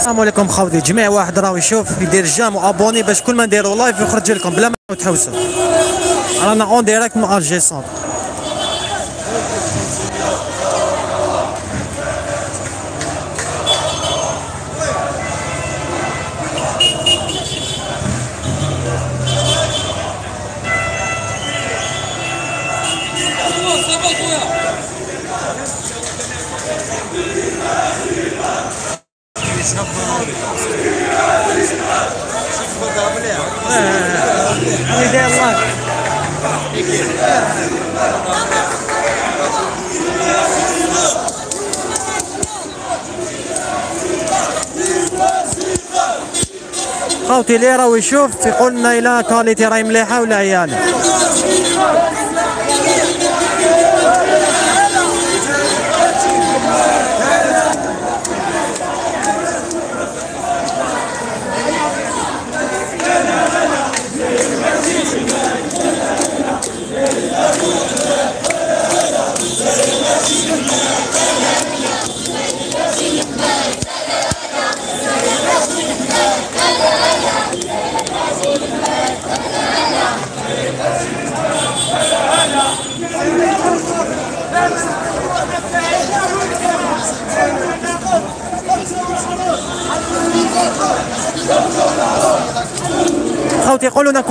السلام عليكم خاوتي جميع واحد راهو يشوف يدير j'aime و abonné باش كل ما نديرو لايف يخرج لكم بلا ما تحوسوا. رانا en direct من Alger Centre خوتي اللي راه يشوف يقول لنا الا كاليتي راهي مليحه ولا عيانه خوتي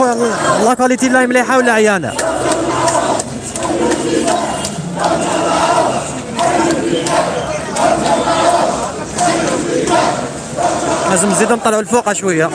لا كاليتي لا مليحة ولا عيانة؟ لازم نزيدو نطلعوا الفوق شوية.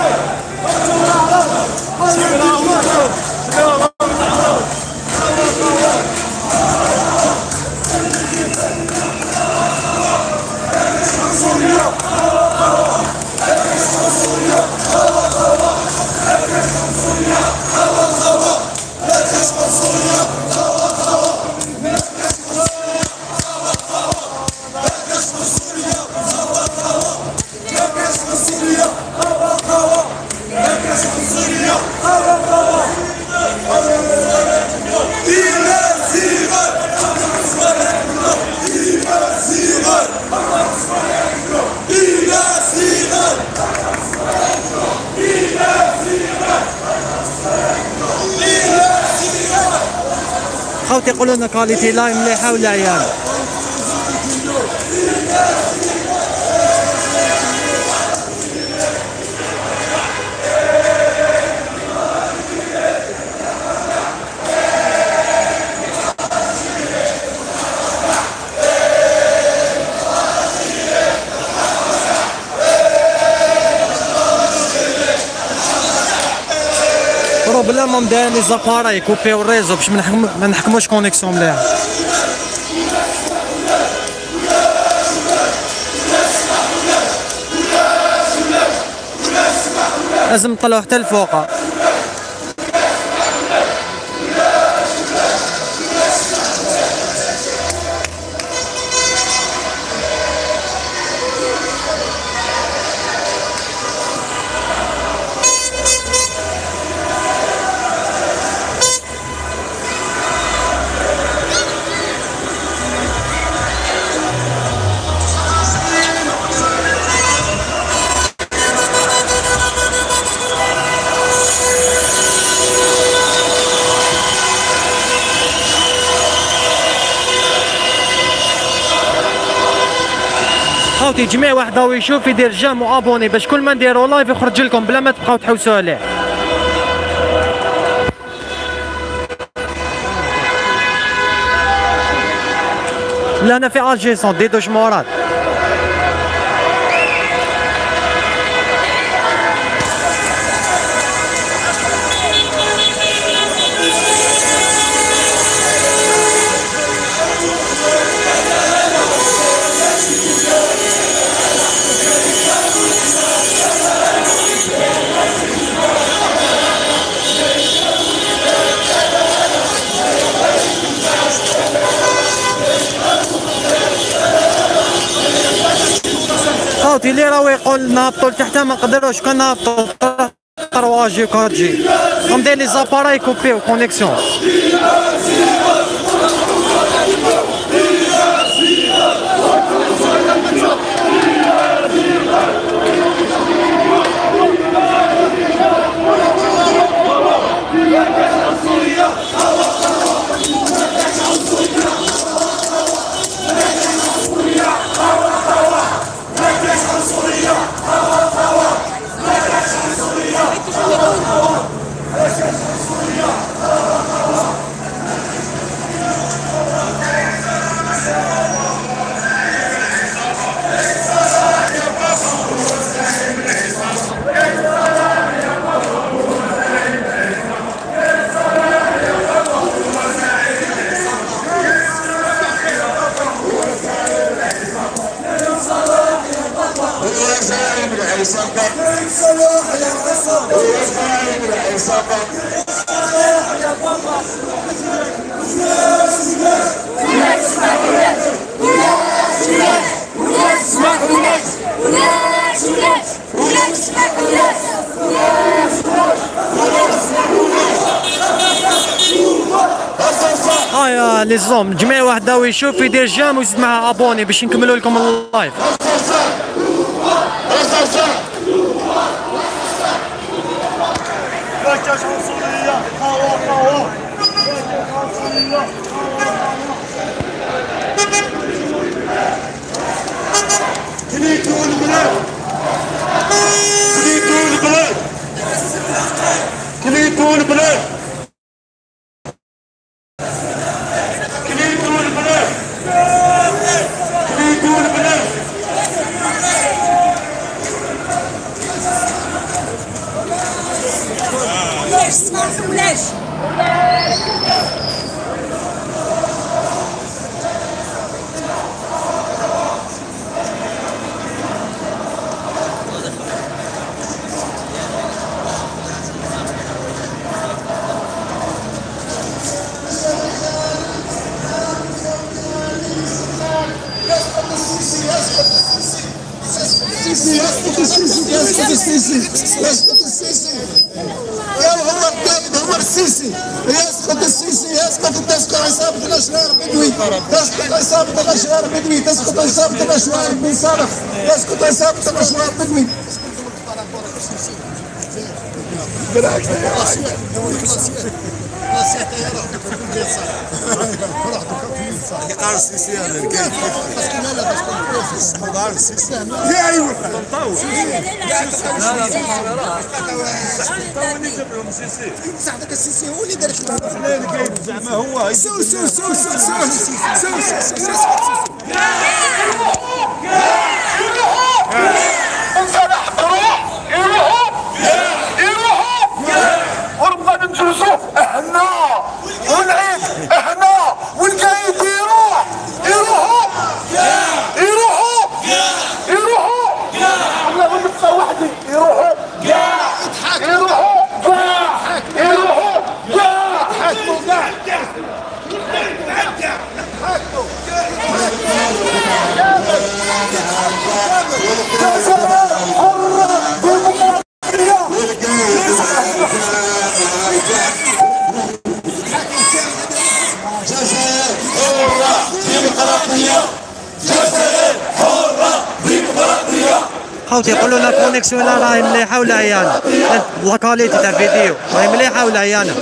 خوتي يقولوا لنا كاليتي لا مليحه ولا عيانه دايرين les appareils كوبيو ال réseau باش ما نحكم- ما نحكموش connexion مليح لازم نطلعوا حتى الفوق خوتي جميع واحد راهو يشوف يدير j'aime و abonné باش كل ما نديرو لايف يخرج لكم بلا ما تبقاو تحوسوا عليه. رانا في Alger Centre ديدوش مراد. خوتي اللي راهو يقول نهبطوا لتحت ما نقدروش كان نهبطوا 3G 4G هم داير les appareils كوبيو connexion هايا آه، للزوم. جمع واحد داوي يشوف يدير جام ويزيد معاه ابوني باش نكملوا لكم اللايف. السيسي. يسقط السيسي يسقط تسقط عصابة الأشرار البدوي تسقط عصابة الأشرار البدوي تسقط عصابة الأشرار بن صالح يسقط عصابة الأشرار البدوي بالعكس قال السيسي هذا الكيف قال السيسي يا أيوه صاحبك السيسي هو اللي دار زعما هو سو سو سو سو سو سو سو سو انصلح خوتي يقولوا لنا connexion لا راهي مليحه ولا عيانه la qualité تاع الفيديو راهي مليحه ولا عيانه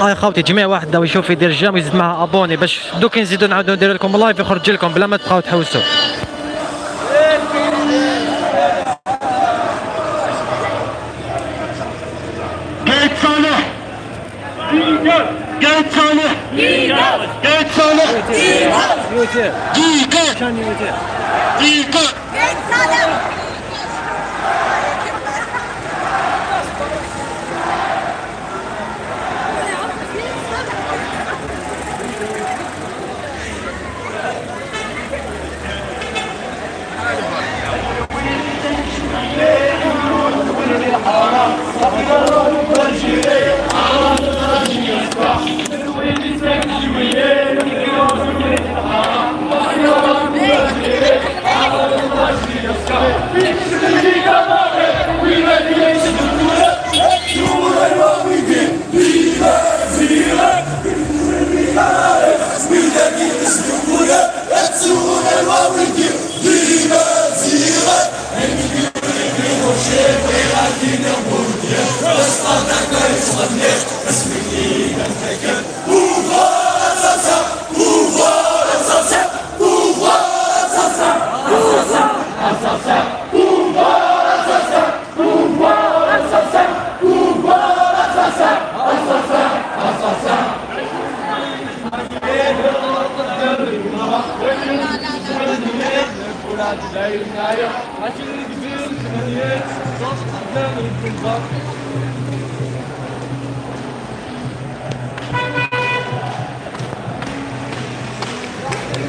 هاي خوتي جميع واحد راهو يشوف يدير j'aime ويزيد معاه abonné باش دوك نزيدو نعاودو ندير لكم اللايف يخرج لكم بلا ما تبقاو تحوسوا. قايد صالح. قايد صالح. قايد صالح. كان يوتيوب دقيقة جاي صالح.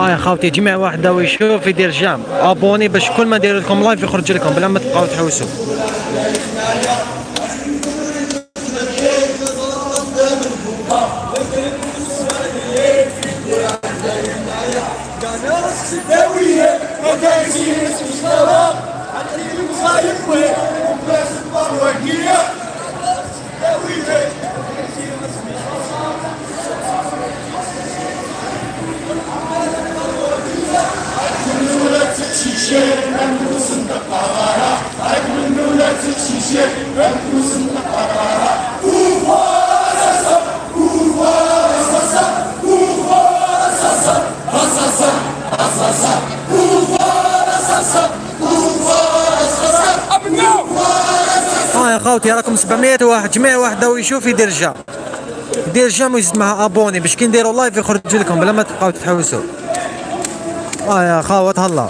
هاي خاوتي جميع واحد داوي يشوف يدير جام. أبوني باش كل ما ندير لكم لايف يخرج لكم بلا ما تبقاو تحوسوا. ها يا خاوتي راكم 700 واحد جميع واحد داوي يشوف يدير جام يدير جام ويزيد معاه أبوني باش كي نديروا لايف يخرج لكم بلا ما تبقاو تحوسوا آه يا خاوة هلا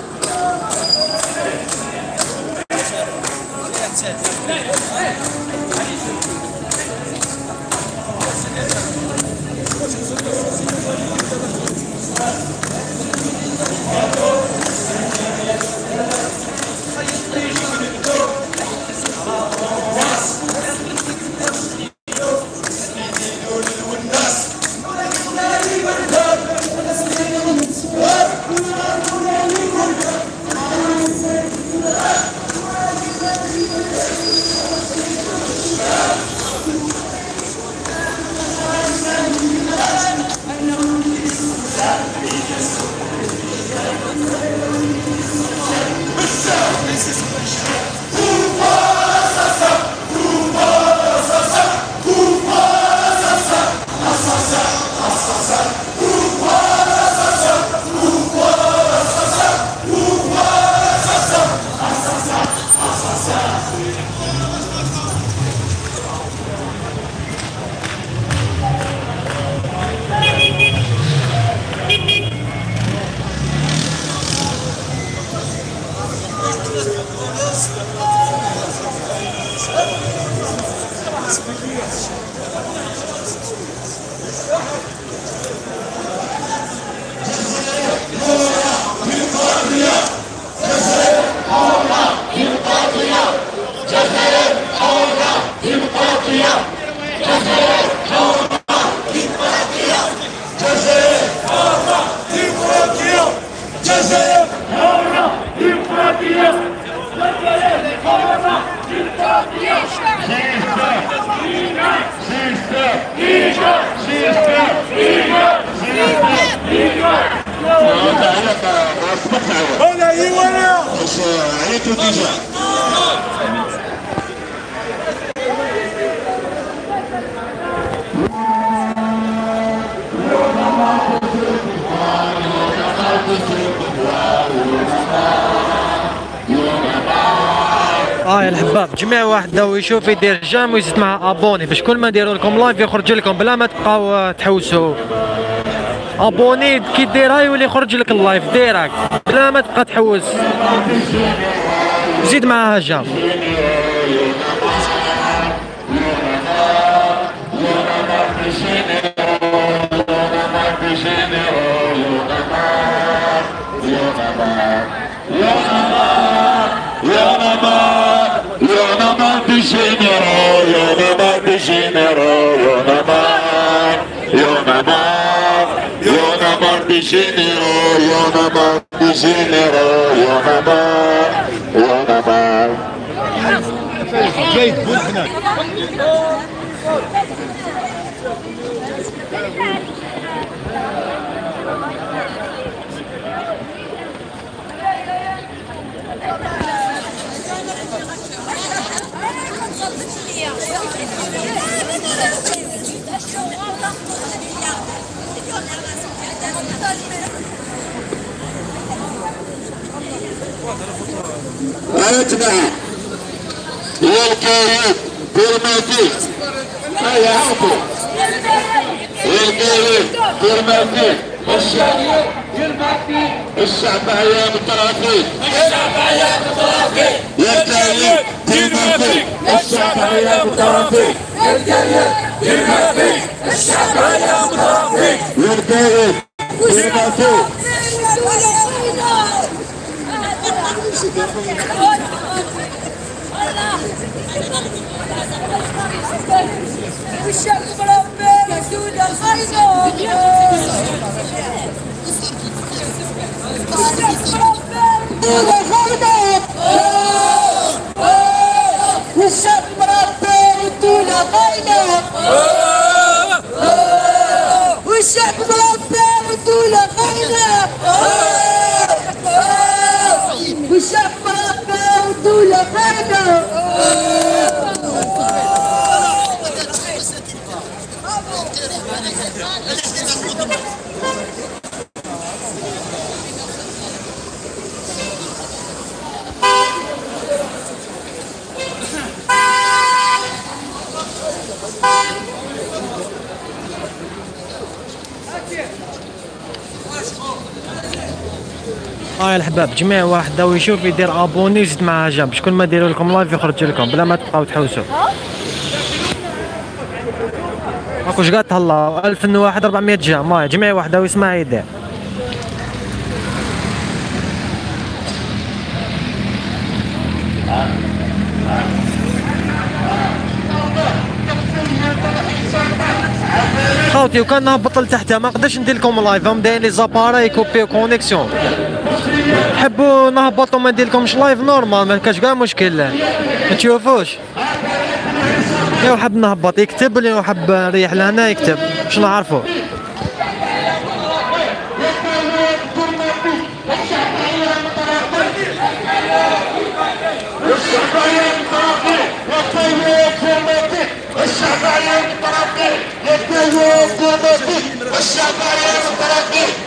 هنا هي ولا عيتوا déjà آه يا الحباب. جميع واحد داوي يشوف يدير j'aime ويزيد معاه abonné. باش كل ما نديروا لكم لايف يخرج لكم. بلا ما تبقاو تحوسوا. أبوني كي ديرها يولي يخرج لك اللايف ديرك بلا ما تبقى تحوس. زيد معاها جام general, you're the mighty general, you're the man, you're the man, you're the mighty general, you're the mighty general, you're the you're the. عوفوا يا الكريم برماتيك الشعب الشعب أيام الطرافيق يا الجايين ما فيك الشعب أيام الطرافيق يا الجايين فيك والشعب مربي مسؤول خير والشعب مربي والدولة خاينة والشعب Puxa a الحباب. جميع واحد داو يشوف يدير أبوني ويزيد معاه جنب شكون ما ديروا لكم لايف يخرج لكم. بلا ما تبقاو تحوسوا. ماكوش قاعد تهلاو 1000 واحد 400 جام. آه، جميع واحد داو يسمع يدير خاوتي وكان نهبط لتحتها. ما نقدرش ندير لكم لايف هم دايرين لي زاباري يكوبيو كونيكسيون. تحبوا نهبطوا ما ندير لكمش لايف normal ما كاش كاع مشكل. ما تشوفوش. اللي حب نهبط يكتب اللي حب نريح لهنا يكتب. باش نعرفوا الشعب أيام الطرافيق الشعب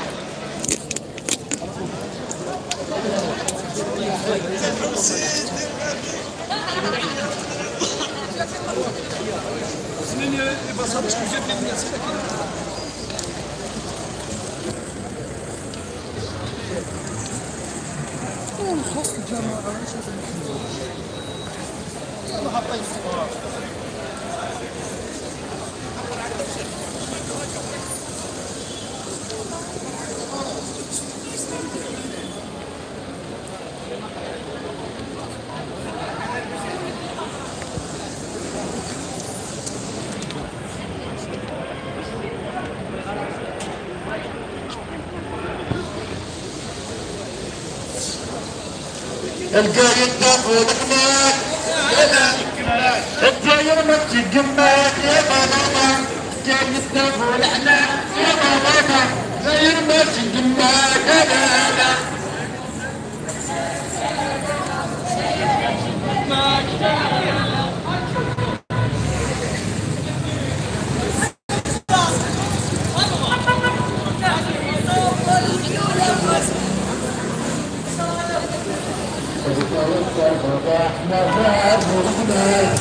Was habe ich gesehen? Oh, Kostenklammer, aber ich habe nicht. Aber habt ihr gefragt? Thank you. الجاي الدم والحماك الجاي المسجد جماك يا بابا يا بابا يا بابا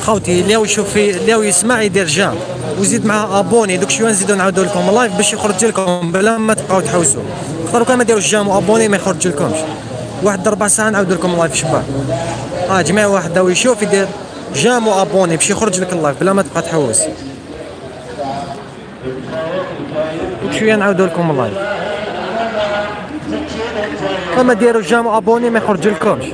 خوتي اللي يشوف اللي يسمع يدير جام ويزيد معاه abonné. دوك شوية نزيدو نعاودو لكم. live باش يخرج لكم بلا ما تبقاو تحوسوا خاطر كان ما ديروش j'aime و abonné ما يخرج لكمش. واحد ربع ساعة نعاودو لكم live شباب. آه جماعة واحد داو يشوف يدير j'aime و abonné باش يخرج لك ال live بلا ما تبقى تحوس. دوك شوية نعاودو لكم live. كان ما ديروا j'aime و abonné ما يخرج لكمش.